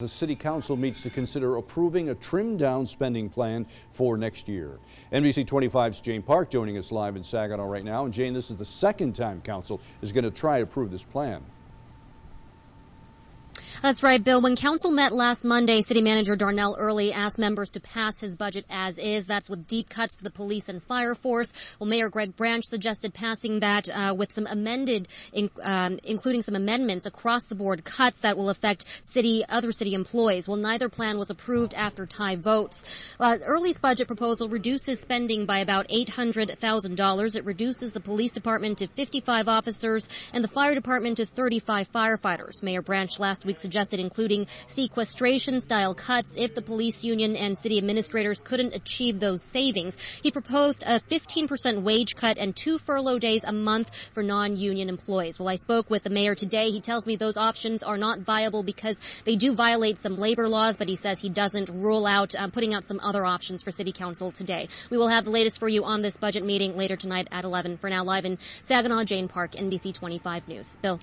The City Council meets to consider approving a trimmed down spending plan for next year. NBC 25's Jane Park joining us live in Saginaw right now. And Jane, this is the second time Council is going to try to approve this plan. That's right, Bill. When council met last Monday, City Manager Darnell Earley asked members to pass his budget as is. That's with deep cuts to the police and fire force. Well, Mayor Greg Branch suggested passing that uh, with some amended, in, um, including some amendments across the board cuts that will affect city other city employees. Well, neither plan was approved after tie votes. Uh, Earley's budget proposal reduces spending by about $800,000. It reduces the police department to 55 officers and the fire department to 35 firefighters. Mayor Branch last week suggested suggested including sequestration style cuts if the police union and city administrators couldn't achieve those savings. He proposed a 15% wage cut and two furlough days a month for non-union employees. Well, I spoke with the mayor today. He tells me those options are not viable because they do violate some labor laws, but he says he doesn't rule out um, putting out some other options for city council today. We will have the latest for you on this budget meeting later tonight at 11. For now, live in Saginaw, Jane Park, NBC 25 News. Bill.